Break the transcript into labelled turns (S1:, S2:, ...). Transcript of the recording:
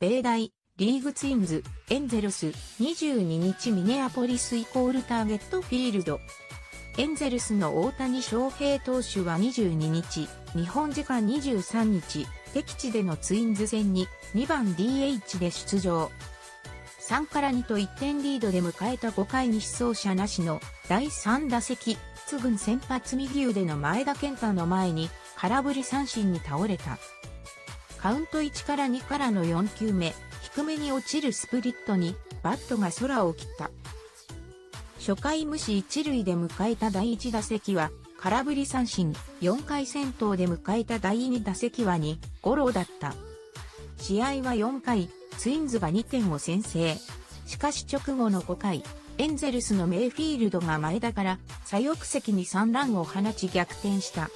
S1: 米大、リーグツインズ、エンゼルス、22日ミネアポリスイコールターゲットフィールド。エンゼルスの大谷翔平投手は22日、日本時間23日、敵地でのツインズ戦に2番 DH で出場。3から2と1点リードで迎えた5回に出走者なしの第3打席、津軍先発右腕の前田健太の前に空振り三振に倒れた。カウント1から2からの4球目、低めに落ちるスプリットにバットが空を切った。初回無視一塁で迎えた第1打席は空振り三振、4回戦闘で迎えた第2打席は2、ゴロだった。試合は4回、ツインズが2点を先制。しかし直後の5回、エンゼルスのメイフィールドが前田から左翼席に3ランを放ち逆転した。